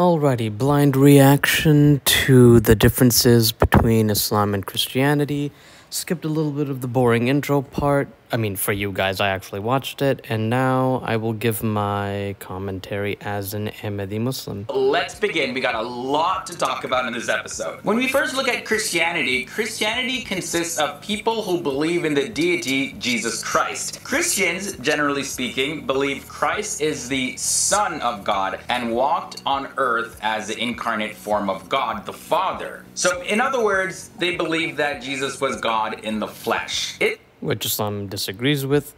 Alrighty, blind reaction to the differences between Islam and Christianity. Skipped a little bit of the boring intro part. I mean, for you guys, I actually watched it, and now I will give my commentary as an Ahmadi Muslim. Let's begin. We got a lot to talk about in this episode. When we first look at Christianity, Christianity consists of people who believe in the deity Jesus Christ. Christians, generally speaking, believe Christ is the Son of God and walked on earth as the incarnate form of God the Father. So, in other words, they believe that Jesus was God in the flesh. It which Islam disagrees with.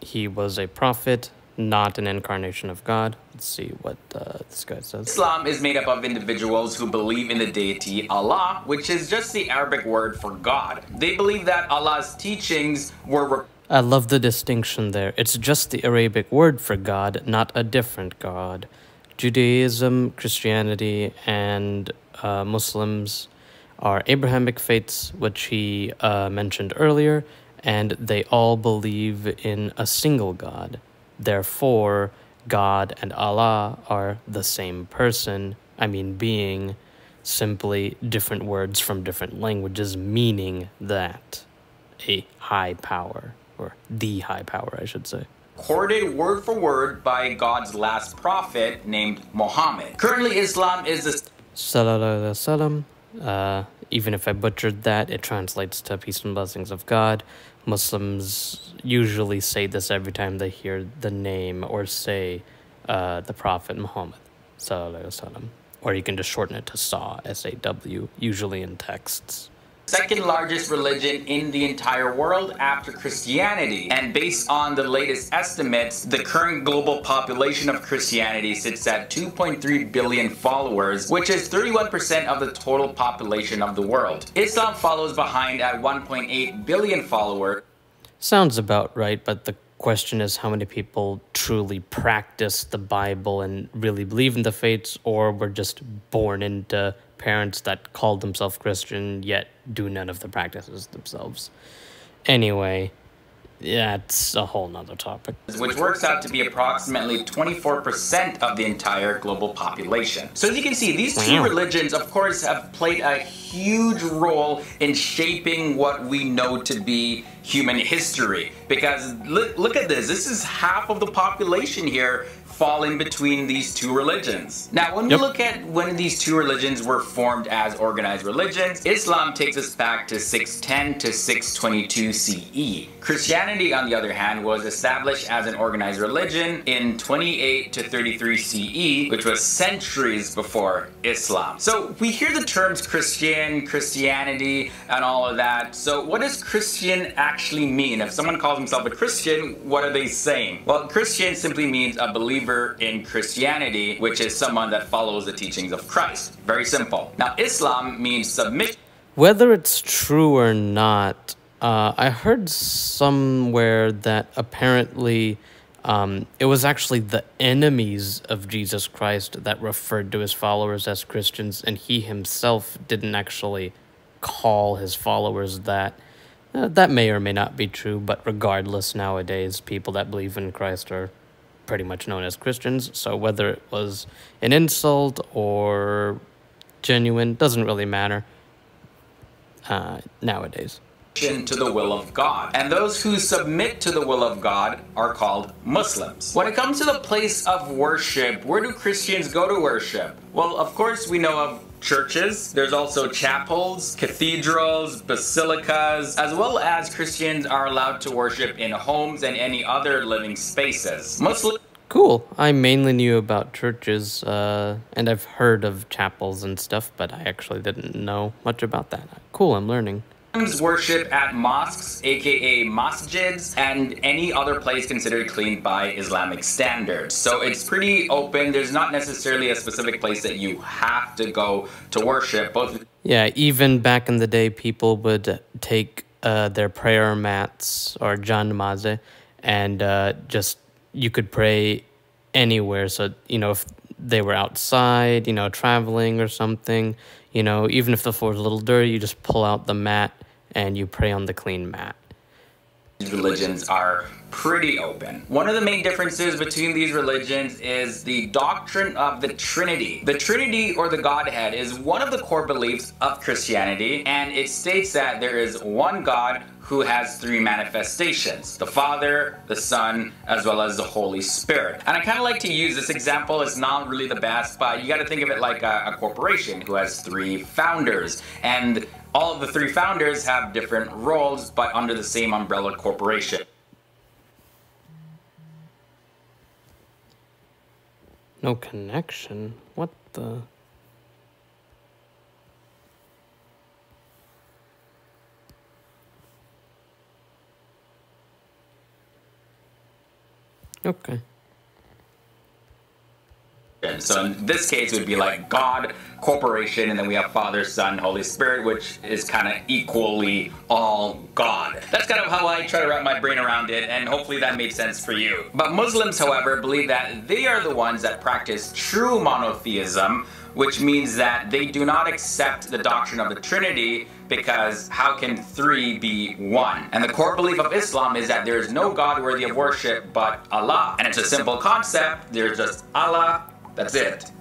He was a prophet, not an incarnation of God. Let's see what uh, this guy says. Islam is made up of individuals who believe in the deity Allah, which is just the Arabic word for God. They believe that Allah's teachings were. I love the distinction there. It's just the Arabic word for God, not a different God. Judaism, Christianity, and uh, Muslims are Abrahamic faiths, which he uh, mentioned earlier, and they all believe in a single God. Therefore, God and Allah are the same person, I mean, being, simply different words from different languages, meaning that a high power, or the high power, I should say. Recorded word for word by God's last prophet named Muhammad. Currently, Islam is the. Sallallahu Alaihi Uh, even if I butchered that, it translates to peace and blessings of God. Muslims usually say this every time they hear the name or say uh, the Prophet Muhammad. Or you can just shorten it to SAW, S A W, usually in texts second largest religion in the entire world after Christianity. And based on the latest estimates, the current global population of Christianity sits at 2.3 billion followers, which is 31% of the total population of the world. Islam follows behind at 1.8 billion followers. Sounds about right, but the question is how many people truly practice the Bible and really believe in the faiths, or were just born into parents that call themselves Christian yet do none of the practices themselves. Anyway, that's a whole nother topic. Which works out to be approximately 24% of the entire global population. So as you can see, these two religions, of course, have played a huge role in shaping what we know to be human history. Because look, look at this, this is half of the population here fall in between these two religions. Now, when yep. we look at when these two religions were formed as organized religions, Islam takes us back to 610 to 622 CE. Christianity, on the other hand, was established as an organized religion in 28 to 33 CE, which was centuries before Islam. So we hear the terms Christian, Christianity, and all of that. So what does Christian actually mean? If someone calls himself a Christian, what are they saying? Well, Christian simply means a believer believer in Christianity, which is someone that follows the teachings of Christ. Very simple. Now, Islam means submission. Whether it's true or not, uh, I heard somewhere that apparently um, it was actually the enemies of Jesus Christ that referred to his followers as Christians, and he himself didn't actually call his followers that. Uh, that may or may not be true, but regardless, nowadays, people that believe in Christ are pretty much known as Christians. So whether it was an insult or genuine doesn't really matter uh, nowadays. To the will of God. And those who submit to the will of God are called Muslims. When it comes to the place of worship, where do Christians go to worship? Well, of course, we know of churches. There's also chapels, cathedrals, basilicas, as well as Christians are allowed to worship in homes and any other living spaces. Muslim Cool. I mainly knew about churches, uh, and I've heard of chapels and stuff, but I actually didn't know much about that. Cool, I'm learning worship at mosques, aka masjids, and any other place considered clean by Islamic standards. So it's pretty open. There's not necessarily a specific place that you have to go to worship. Both. Yeah, even back in the day, people would take uh, their prayer mats or janmaze, and uh, just you could pray anywhere. So you know if they were outside, you know, traveling or something, you know, even if the floor is a little dirty, you just pull out the mat and you pray on the clean mat. Religions are pretty open. One of the main differences between these religions is the doctrine of the Trinity. The Trinity or the Godhead is one of the core beliefs of Christianity, and it states that there is one God who has three manifestations the Father, the Son, as well as the Holy Spirit. And I kind of like to use this example, it's not really the best, but you got to think of it like a, a corporation who has three founders. And all of the three founders have different roles, but under the same umbrella corporation. No connection? What the? Okay. So in this case, it would be like God, corporation, and then we have Father, Son, Holy Spirit, which is kind of equally all God. That's kind of how I try to wrap my brain around it, and hopefully that made sense for you. But Muslims, however, believe that they are the ones that practice true monotheism, which means that they do not accept the doctrine of the Trinity because how can three be one? And the core belief of Islam is that there is no God worthy of worship but Allah. And it's a simple concept, there's just Allah, that's it.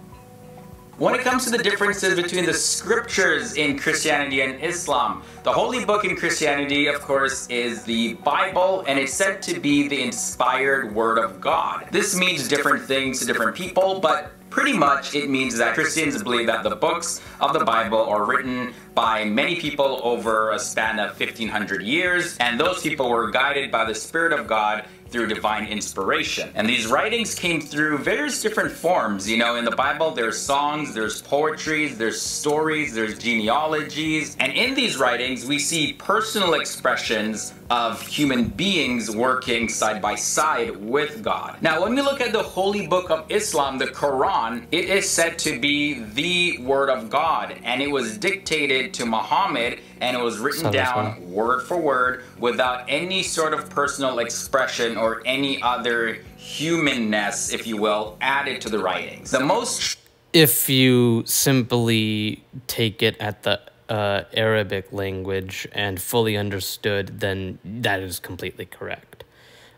When it comes to the differences between the scriptures in Christianity and Islam, the holy book in Christianity, of course, is the Bible, and it's said to be the inspired word of God. This means different things to different people, but Pretty much, it means that Christians believe that the books of the Bible are written by many people over a span of 1500 years, and those people were guided by the Spirit of God through divine inspiration. And these writings came through various different forms. You know, in the Bible, there's songs, there's poetry, there's stories, there's genealogies. And in these writings, we see personal expressions of human beings working side by side with God. Now, when we look at the holy book of Islam, the Quran, it is said to be the word of God, and it was dictated to Muhammad and it was written down word for word without any sort of personal expression or any other humanness, if you will, added to the writings. The most. If you simply take it at the uh, Arabic language and fully understood, then that is completely correct.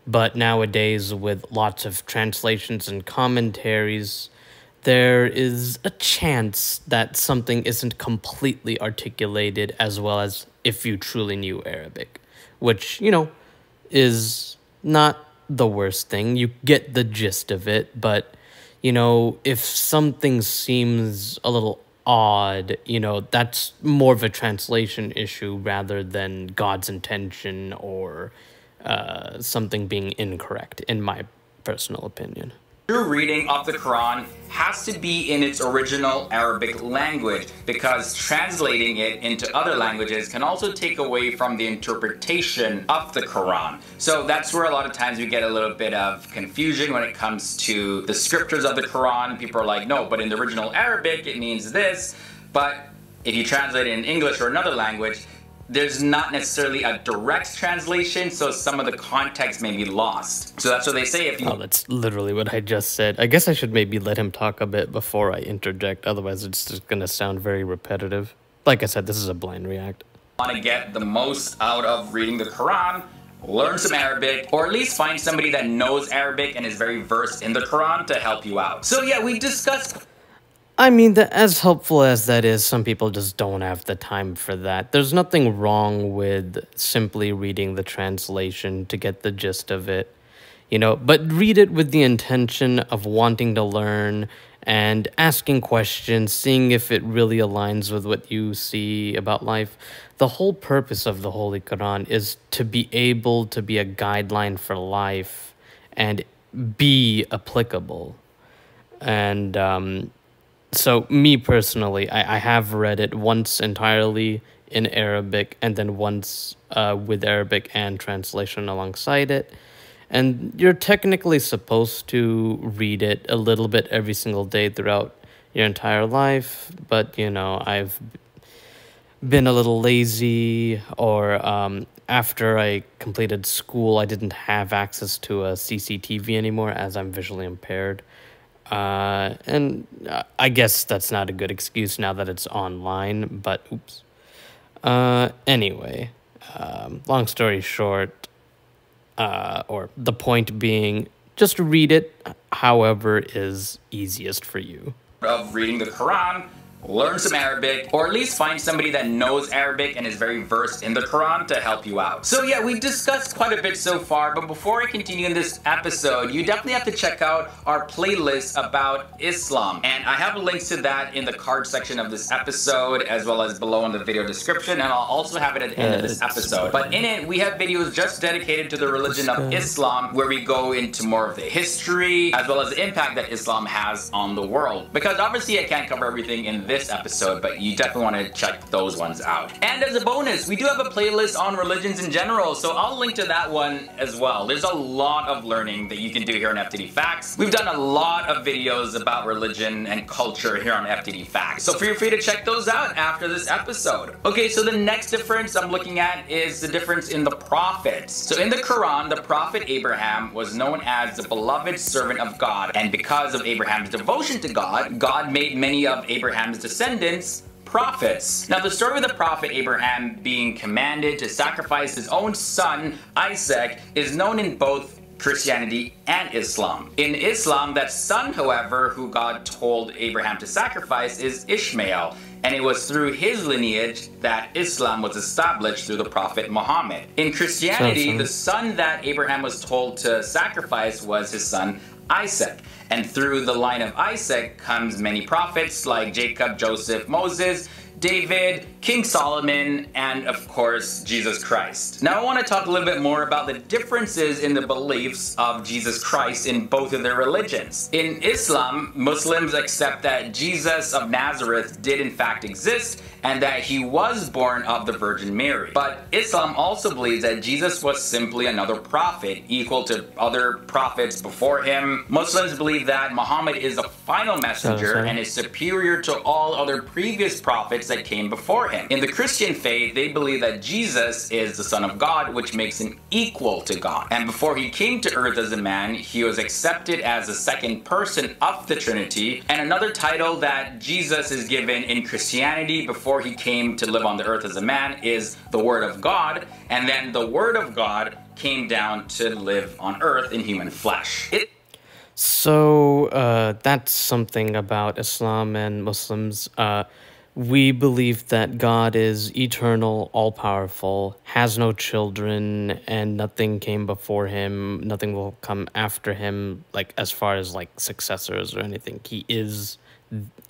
But nowadays, with lots of translations and commentaries, there is a chance that something isn't completely articulated as well as if you truly knew Arabic, which, you know, is not the worst thing. You get the gist of it, but, you know, if something seems a little odd, you know, that's more of a translation issue rather than God's intention or uh, something being incorrect, in my personal opinion true reading of the Quran has to be in its original Arabic language because translating it into other languages can also take away from the interpretation of the Quran. So that's where a lot of times we get a little bit of confusion when it comes to the scriptures of the Quran. People are like, no, but in the original Arabic it means this, but if you translate it in English or another language, there's not necessarily a direct translation, so some of the context may be lost. So that's what they say if you. Oh, that's literally what I just said. I guess I should maybe let him talk a bit before I interject, otherwise, it's just going to sound very repetitive. Like I said, this is a blind react. Want to get the most out of reading the Quran? Learn some Arabic, or at least find somebody that knows Arabic and is very versed in the Quran to help you out. So, yeah, we discussed I mean, the, as helpful as that is, some people just don't have the time for that. There's nothing wrong with simply reading the translation to get the gist of it, you know, but read it with the intention of wanting to learn and asking questions, seeing if it really aligns with what you see about life. The whole purpose of the Holy Quran is to be able to be a guideline for life and be applicable. And, um, so me personally, I, I have read it once entirely in Arabic and then once uh, with Arabic and translation alongside it. And you're technically supposed to read it a little bit every single day throughout your entire life, but you know, I've been a little lazy or um, after I completed school, I didn't have access to a CCTV anymore as I'm visually impaired. Uh, and uh, I guess that's not a good excuse now that it's online, but oops. Uh, anyway, um, long story short, Uh, or the point being, just read it however is easiest for you. Of reading the Quran learn some Arabic, or at least find somebody that knows Arabic and is very versed in the Quran to help you out. So yeah, we've discussed quite a bit so far, but before I continue in this episode, you definitely have to check out our playlist about Islam. And I have links to that in the card section of this episode, as well as below in the video description, and I'll also have it at the end of this episode. But in it, we have videos just dedicated to the religion of Islam, where we go into more of the history, as well as the impact that Islam has on the world. Because obviously I can't cover everything in this episode, but you definitely want to check those ones out. And as a bonus, we do have a playlist on religions in general, so I'll link to that one as well. There's a lot of learning that you can do here on FTD Facts. We've done a lot of videos about religion and culture here on FTD Facts, so feel free to check those out after this episode. Okay, so the next difference I'm looking at is the difference in the prophets. So in the Quran, the prophet Abraham was known as the beloved servant of God, and because of Abraham's devotion to God, God made many of Abraham's descendants prophets. Now, the story of the prophet Abraham being commanded to sacrifice his own son, Isaac, is known in both Christianity and Islam. In Islam, that son, however, who God told Abraham to sacrifice is Ishmael, and it was through his lineage that Islam was established through the Prophet Muhammad. In Christianity, the son that Abraham was told to sacrifice was his son Isaac. And through the line of Isaac comes many prophets like Jacob, Joseph, Moses, David, King Solomon, and of course, Jesus Christ. Now I want to talk a little bit more about the differences in the beliefs of Jesus Christ in both of their religions. In Islam, Muslims accept that Jesus of Nazareth did in fact exist and that he was born of the Virgin Mary. But Islam also believes that Jesus was simply another prophet, equal to other prophets before him. Muslims believe that Muhammad is the final messenger and is superior to all other previous prophets that came before him. In the Christian faith, they believe that Jesus is the Son of God, which makes him equal to God. And before he came to earth as a man, he was accepted as the second person of the Trinity. And another title that Jesus is given in Christianity before he came to live on the earth as a man is the Word of God. And then the Word of God came down to live on earth in human flesh. It so uh, that's something about Islam and Muslims. Uh, we believe that God is eternal, all powerful, has no children, and nothing came before him, nothing will come after him, like as far as like successors or anything. He is,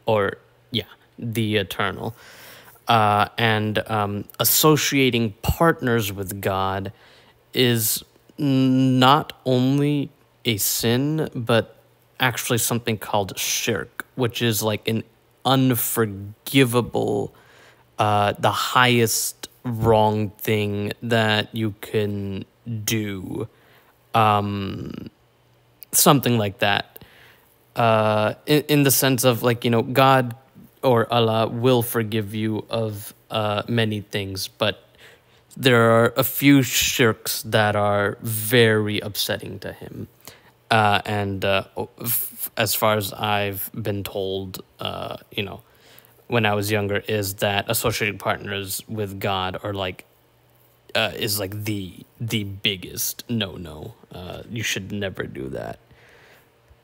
or yeah, the eternal. Uh, and um, associating partners with God is not only a sin, but actually something called shirk, which is like an unforgivable, uh, the highest wrong thing that you can do. Um, something like that. Uh, in, in the sense of like, you know, God or Allah will forgive you of uh, many things, but there are a few shirks that are very upsetting to him. Uh, and uh, as far as I've been told, uh, you know, when I was younger, is that associating partners with God are like, uh, is like the the biggest no no. Uh, you should never do that.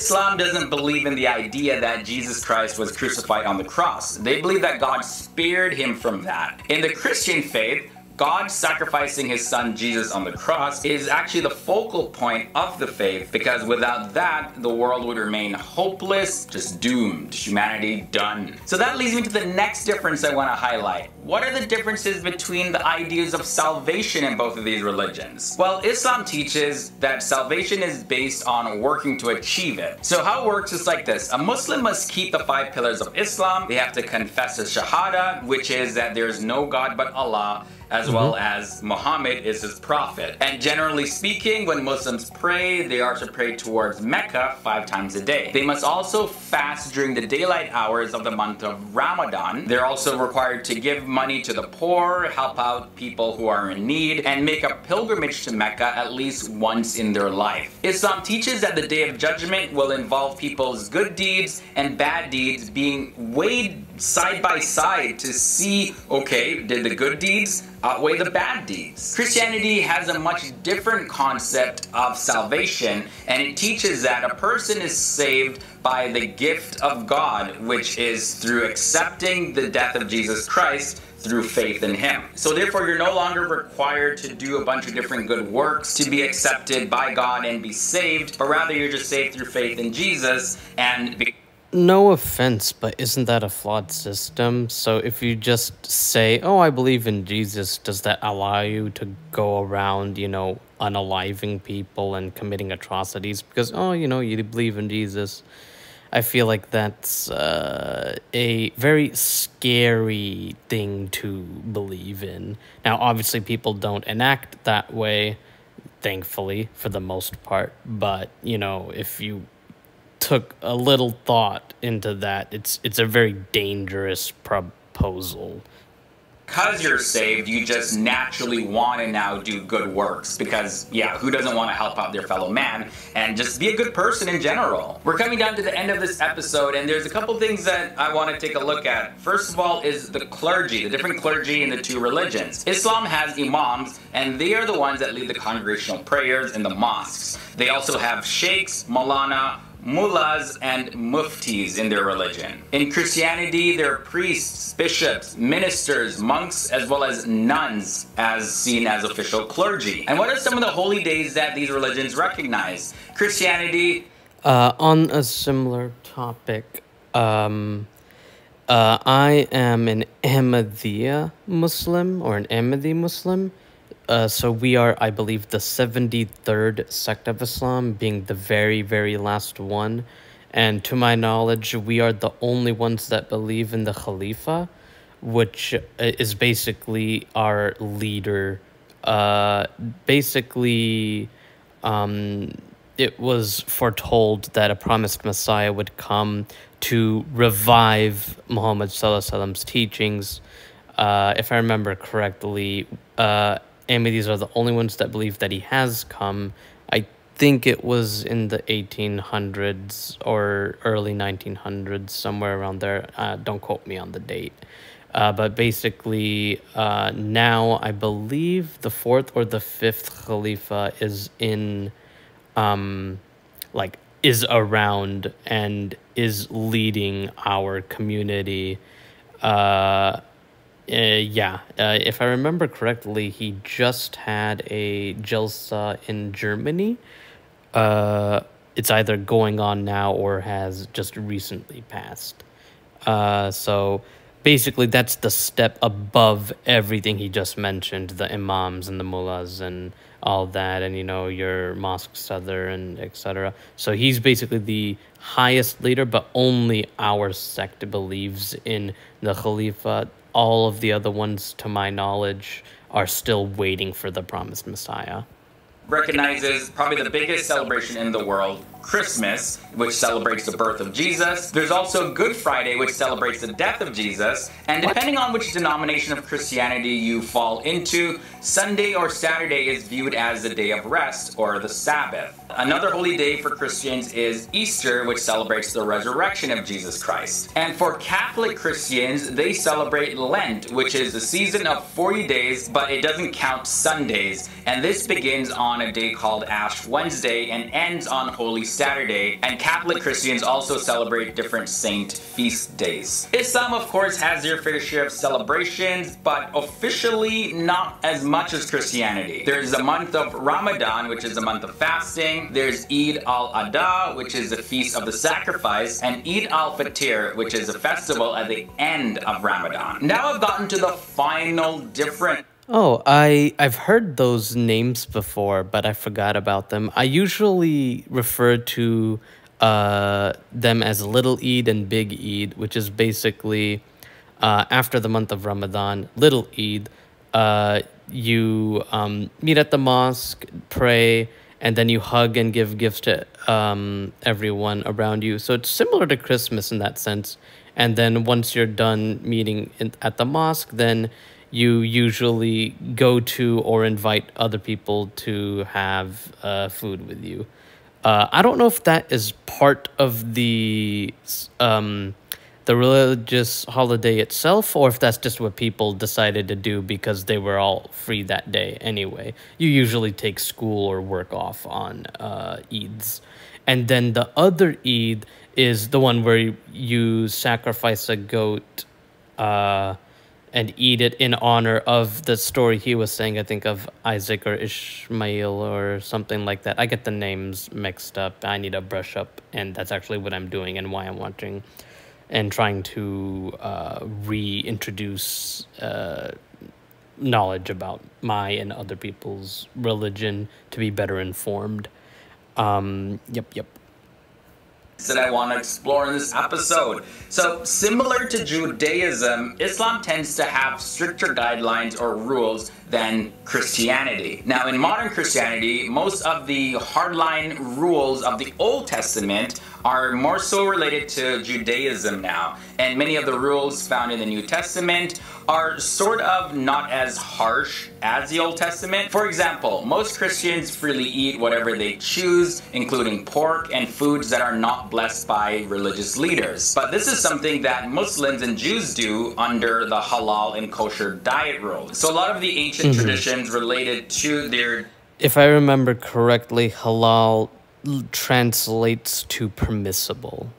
Islam doesn't believe in the idea that Jesus Christ was crucified on the cross. They believe that God spared him from that. In the Christian faith, God sacrificing his son Jesus on the cross is actually the focal point of the faith because without that, the world would remain hopeless, just doomed, humanity done. So that leads me to the next difference I want to highlight. What are the differences between the ideas of salvation in both of these religions? Well, Islam teaches that salvation is based on working to achieve it. So how it works is like this. A Muslim must keep the five pillars of Islam. They have to confess the Shahada, which is that there is no God but Allah as mm-hmm. well as Muhammad is his prophet. And generally speaking, when Muslims pray, they are to pray towards Mecca five times a day. They must also fast during the daylight hours of the month of Ramadan. They're also required to give money to the poor, help out people who are in need, and make a pilgrimage to Mecca at least once in their life. Islam teaches that the day of judgment will involve people's good deeds and bad deeds being weighed side by side to see, okay, did the good deeds outweigh the bad deeds? Christianity has a much different concept of salvation, and it teaches that a person is saved by the gift of God, which is through accepting the death of Jesus Christ through faith in him. So therefore you're no longer required to do a bunch of different good works to be accepted by God and be saved, but rather you're just saved through faith in Jesus and be no offense, but isn't that a flawed system? So if you just say, "Oh, I believe in Jesus," does that allow you to go around, you know, unaliving people and committing atrocities because oh, you know, you believe in Jesus? I feel like that's uh, a very scary thing to believe in. Now, obviously, people don't enact that way, thankfully, for the most part. But you know, if you took a little thought into that, it's it's a very dangerous proposal because you're saved, you just naturally want to now do good works because, yeah, who doesn't want to help out their fellow man and just be a good person in general? We're coming down to the end of this episode, and there's a couple things that I want to take a look at. First of all, is the clergy, the different clergy in the two religions. Islam has imams, and they are the ones that lead the congregational prayers in the mosques. They also have sheikhs, maulana, mullahs and muftis in their religion. In Christianity, there are priests, bishops, ministers, monks, as well as nuns, as seen as official clergy. And what are some of the holy days that these religions recognize? Christianity. Uh, on a similar topic, um, uh, I am an Ahmadiyya Muslim or an Ahmadi Muslim. Uh, so we are, I believe, the 73rd sect of Islam, being the very, very last one. And to my knowledge, we are the only ones that believe in the Khalifa, which uh, is basically our leader. Uh, basically, um, it was foretold that a promised Messiah would come to revive Muhammad's teachings. Uh, if I remember correctly, uh, Ahmadis are the only ones that believe that he has come. I think it was in the 1800s or early 1900s, somewhere around there. Uh, don't quote me on the date. Uh, but basically, uh, now I believe the fourth or the fifth Khalifa is in, um, like, is around and is leading our community. Uh, uh, yeah, uh, if I remember correctly, he just had a Jalsa in Germany. Uh, it's either going on now or has just recently passed. Uh, so basically, that's the step above everything he just mentioned the imams and the mullahs and all that, and you know, your mosque sadr and etc. So he's basically the highest leader, but only our sect believes in the Khalifa all of the other ones, to my knowledge, are still waiting for the promised Messiah. Recognizes probably the biggest celebration in the world Christmas, which celebrates the birth of Jesus. There's also Good Friday, which celebrates the death of Jesus. And depending on which denomination of Christianity you fall into, Sunday or Saturday is viewed as the day of rest or the Sabbath. Another holy day for Christians is Easter, which celebrates the resurrection of Jesus Christ. And for Catholic Christians, they celebrate Lent, which is a season of 40 days, but it doesn't count Sundays. And this begins on a day called Ash Wednesday and ends on Holy Saturday, and Catholic Christians also celebrate different saint feast days. Islam, of course, has their fair share of celebrations, but officially not as much as Christianity. There's a month of Ramadan, which is a month of fasting. There's Eid al-Adha, which is the feast of the sacrifice, and Eid al-Fitr, which is a festival at the end of Ramadan. Now I've gotten to the final difference Oh, I I've heard those names before, but I forgot about them. I usually refer to uh, them as Little Eid and Big Eid, which is basically uh, after the month of Ramadan. Little Eid, uh, you um, meet at the mosque, pray, and then you hug and give gifts to um, everyone around you. So it's similar to Christmas in that sense. And then once you're done meeting in, at the mosque, then you usually go to or invite other people to have uh, food with you. Uh, I don't know if that is part of the um, the religious holiday itself, or if that's just what people decided to do because they were all free that day anyway. You usually take school or work off on uh, Eids. And then the other Eid is the one where you sacrifice a goat uh, and eat it in honor of the story he was saying, I think, of Isaac or Ishmael or something like that. I get the names mixed up. I need to brush up, and that's actually what I'm doing and why I'm watching and trying to uh, reintroduce uh, knowledge about my and other people's religion to be better informed. Um, yep, yep that I want to explore in this episode. So, similar to Judaism, Islam tends to have stricter guidelines or rules than Christianity. Now, in modern Christianity, most of the hardline rules of the Old Testament are more so related to Judaism now. And many of the rules found in the New Testament are sort of not as harsh as the Old Testament. For example, most Christians freely eat whatever they choose, including pork and foods that are not blessed by religious leaders. But this is something that Muslims and Jews do under the halal and kosher diet rules. So a lot of the ancient mm-hmm. traditions related to their if I remember correctly, halal translates to permissible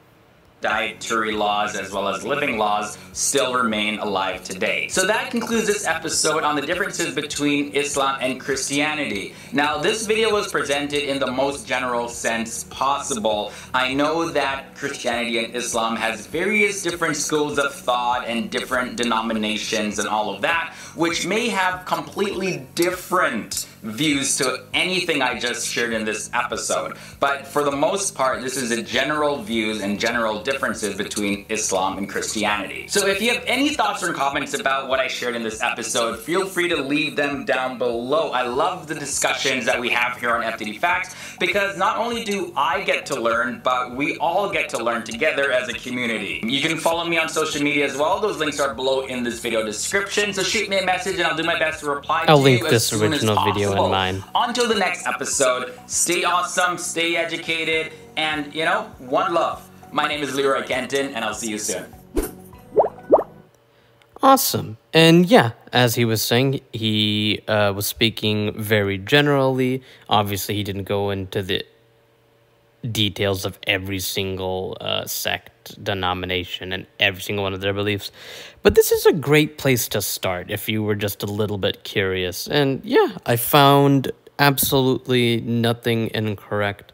dietary laws as well as living laws still remain alive today. So that concludes this episode on the differences between Islam and Christianity. Now this video was presented in the most general sense possible. I know that Christianity and Islam has various different schools of thought and different denominations and all of that, which may have completely different views to anything I just shared in this episode. But for the most part, this is a general views and general differences between Islam and Christianity. So if you have any thoughts or comments about what I shared in this episode, feel free to leave them down below. I love the discussions that we have here on FTD Facts because not only do I get to learn, but we all get to learn together as a community. You can follow me on social media as well. Those links are below in this video description. So shoot me a message and I'll do my best to reply I'll to link this original video in mine. Until the next episode, stay awesome, stay educated, and you know, one love. My name is Leroy Kenton, and I'll see you soon. Awesome. And yeah, as he was saying, he uh, was speaking very generally. Obviously, he didn't go into the details of every single uh, sect, denomination, and every single one of their beliefs. But this is a great place to start if you were just a little bit curious. And yeah, I found absolutely nothing incorrect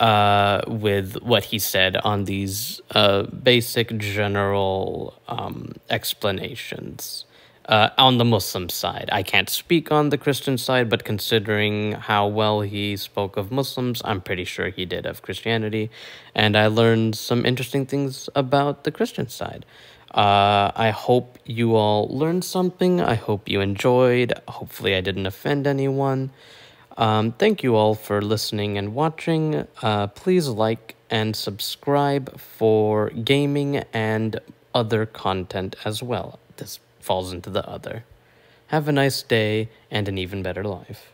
uh, with what he said on these uh, basic general um, explanations uh, on the Muslim side. I can't speak on the Christian side, but considering how well he spoke of Muslims, I'm pretty sure he did of Christianity. And I learned some interesting things about the Christian side. Uh, I hope you all learned something. I hope you enjoyed. Hopefully, I didn't offend anyone. Um, thank you all for listening and watching. Uh, please like and subscribe for gaming and other content as well. Falls into the other. Have a nice day and an even better life.